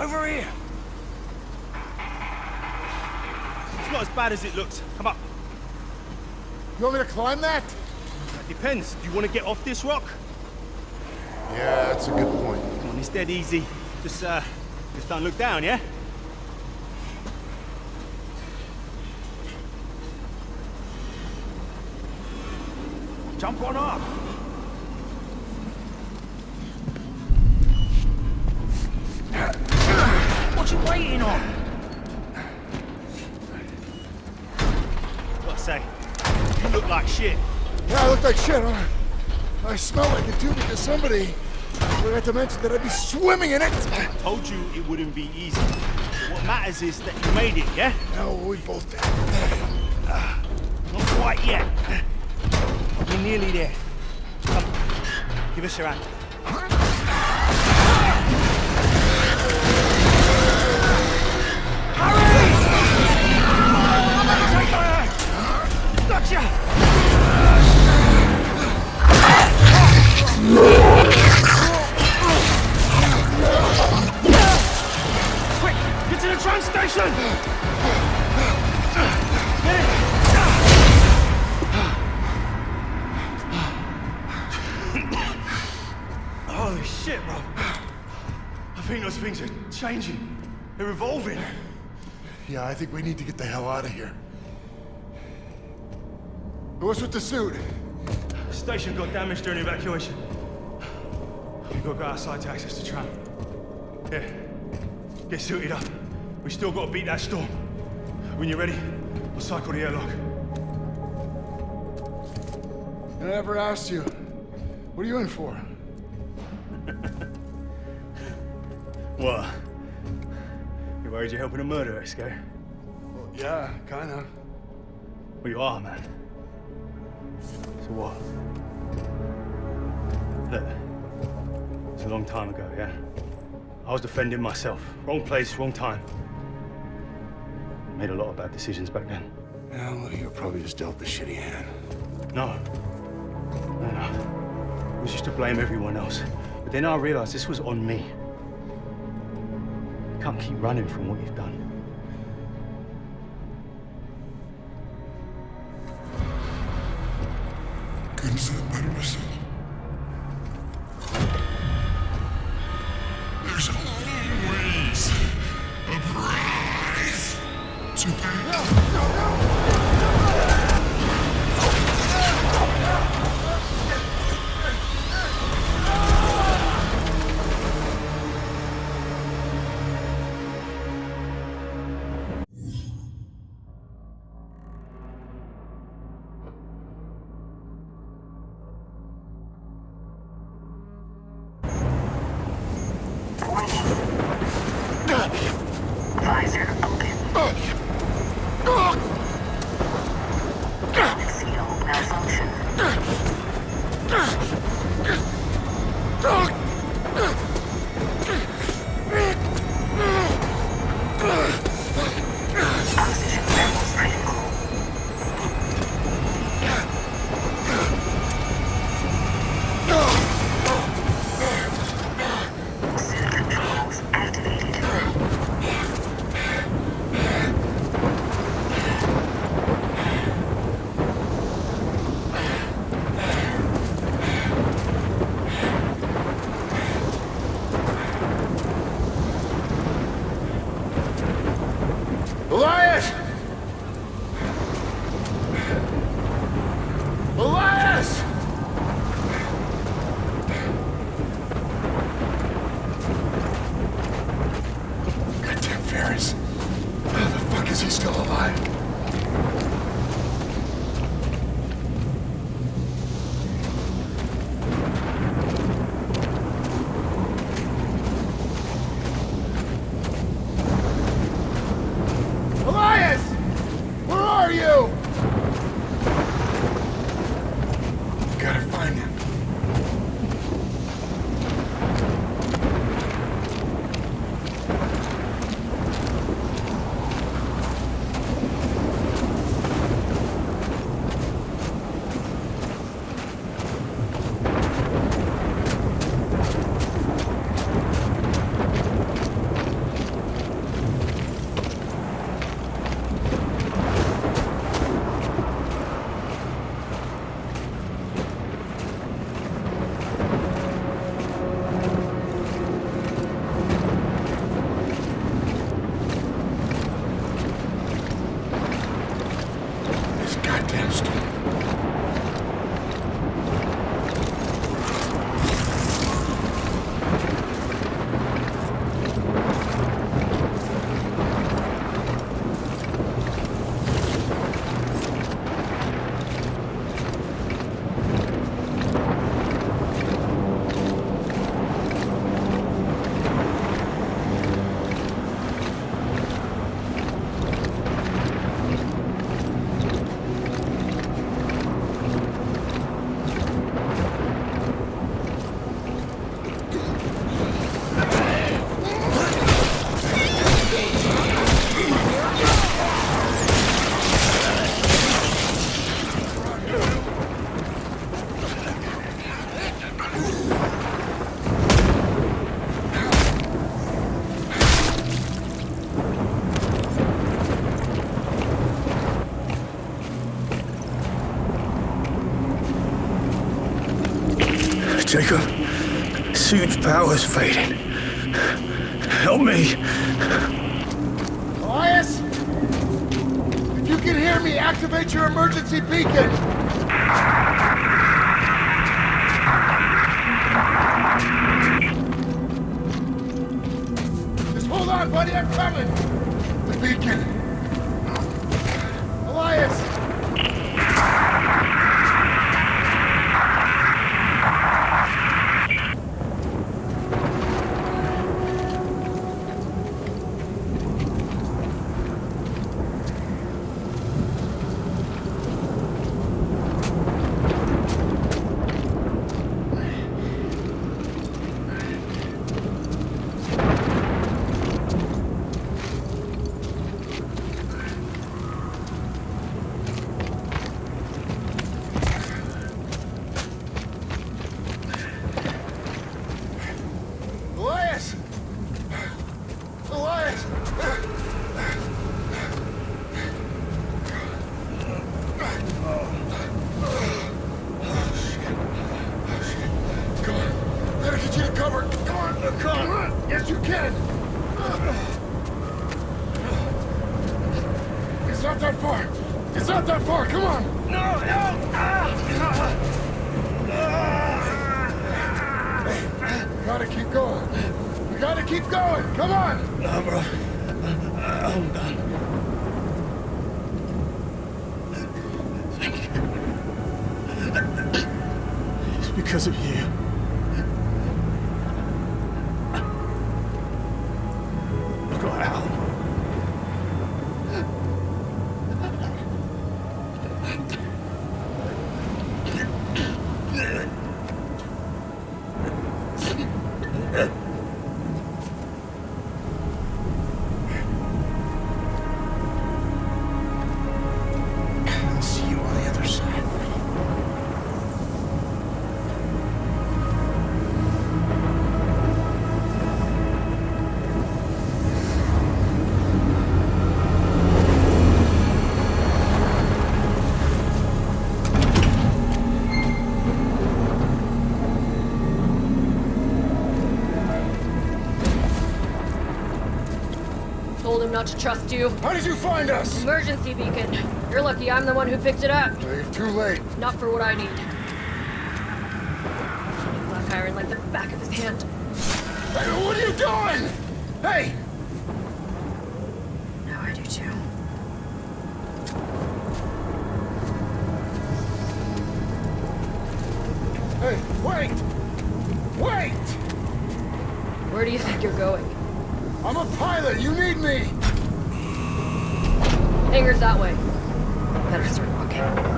Jacob, boy, over here. It's not as bad as it looks. Come up. You want me to climb that? That depends. Do you want to get off this rock? Yeah, that's a good point. Come on, it's dead easy. Just, uh, just don't look down, yeah? Jump on up. Like shit. Yeah, I look like shit, huh? I smell like it too because somebody forgot to mention that I'd be swimming in it. I Told you it wouldn't be easy. What matters is that you made it, yeah? No, we both did. Not quite yet. We're nearly there. Come, give us your hand. They're evolving. Yeah, I think we need to get the hell out of here. What's with the suit? The station got damaged during evacuation. We've got to go outside to access the tram. Yeah. Get suited up. We still got to beat that storm. When you're ready, I'll cycle the airlock. I never asked you. What are you in for? What? You worried you're helping a murderer, Sco? Well, yeah, kinda. Well, you are, man. So what? Look, it's a long time ago, yeah? I was defending myself. Wrong place, wrong time. Made a lot of bad decisions back then. Yeah, Well, you were probably just dealt the shitty hand. No. No, no. It was just to blame everyone else. But then I realized this was on me. Keep running from what you've done. Power's fading. Help me. Elias! If you can hear me, activate your emergency beacon! Just hold on, buddy, I'm coming! The beacon! Elias! Elias! Elias! Come on. Gotta get you to cover. Come on. Come. Yes, you can. It's not that far. It's not that far. Come on. No, no. We gotta keep going. We gotta keep going. Come on. No, bro. I'm done. It's because of you. Not to trust you. How did you find us? Emergency beacon. You're lucky I'm the one who picked it up. You're too late. Not for what I need. Black iron like the back of his hand. Hey, what are you doing? Hey! Hangar's that way. Better start walking.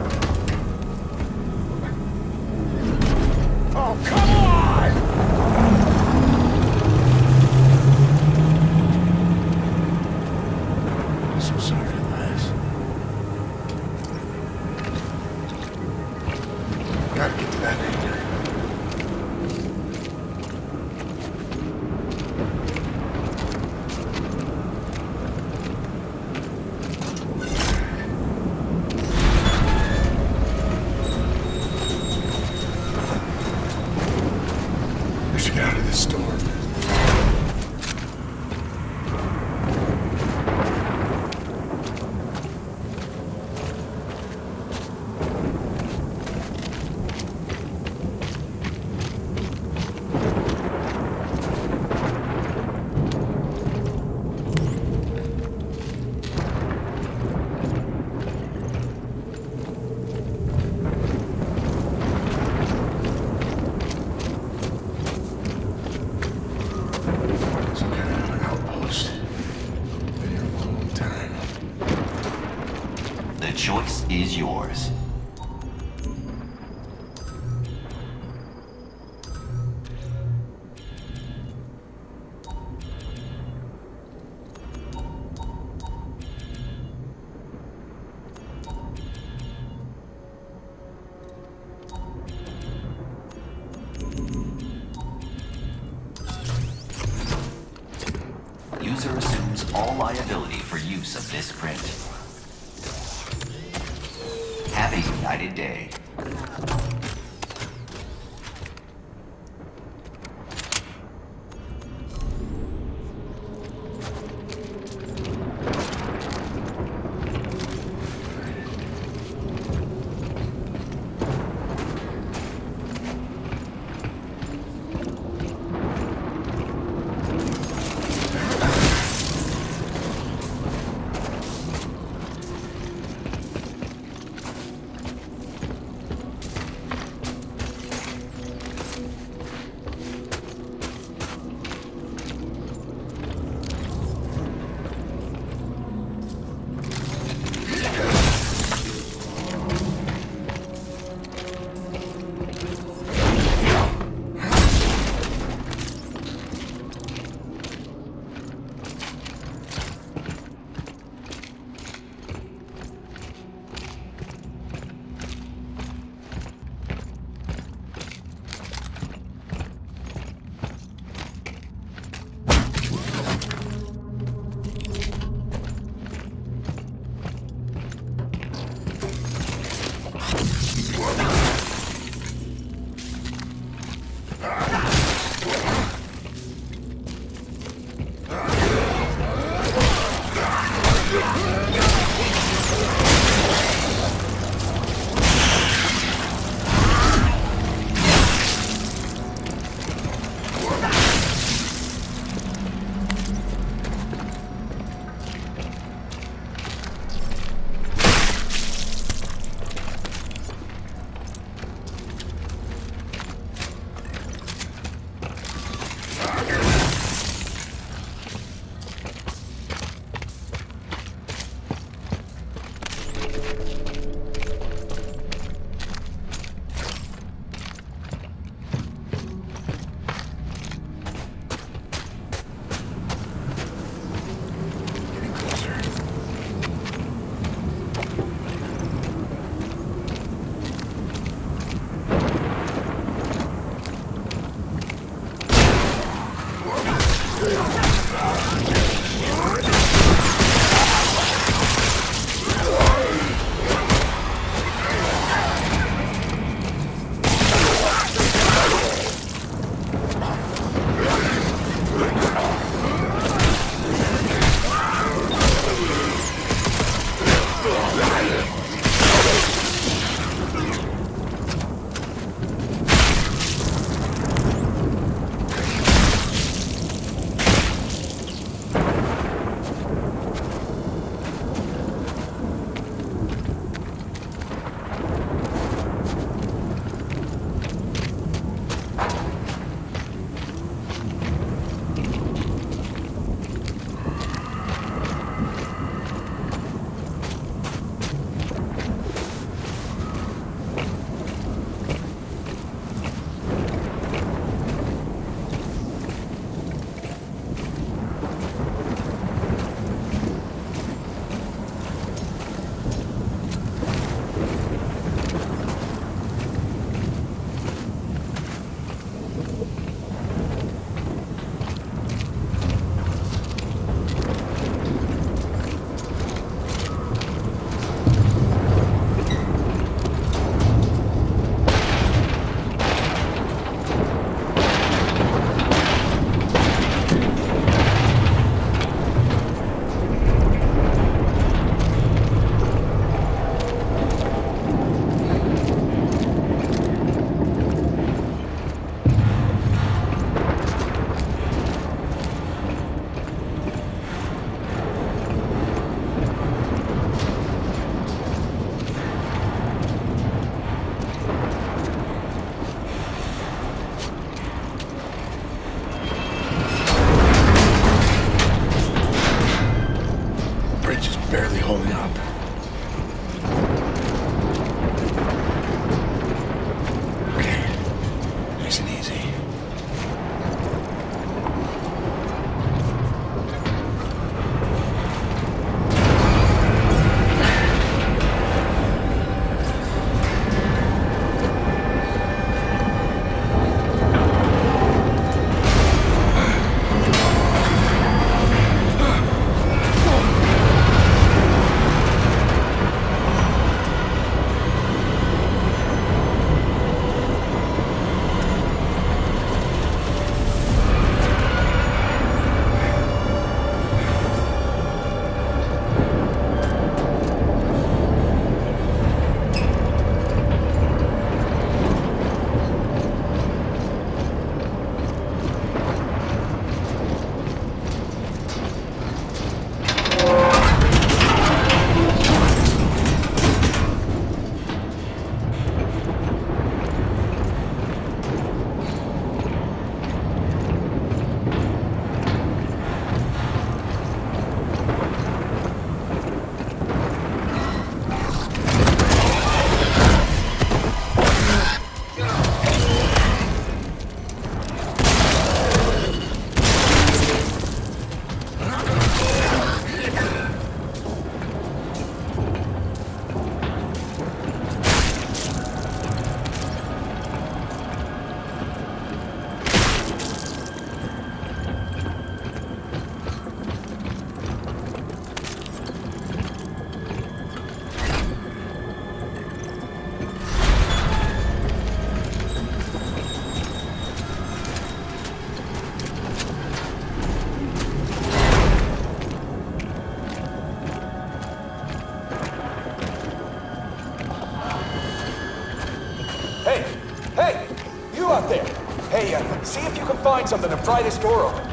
Something to pry this door open.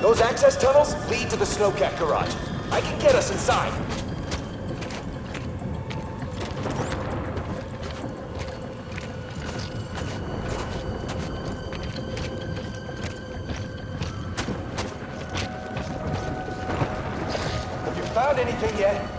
Those access tunnels lead to the snowcat garage. I can get us inside. You found anything yet?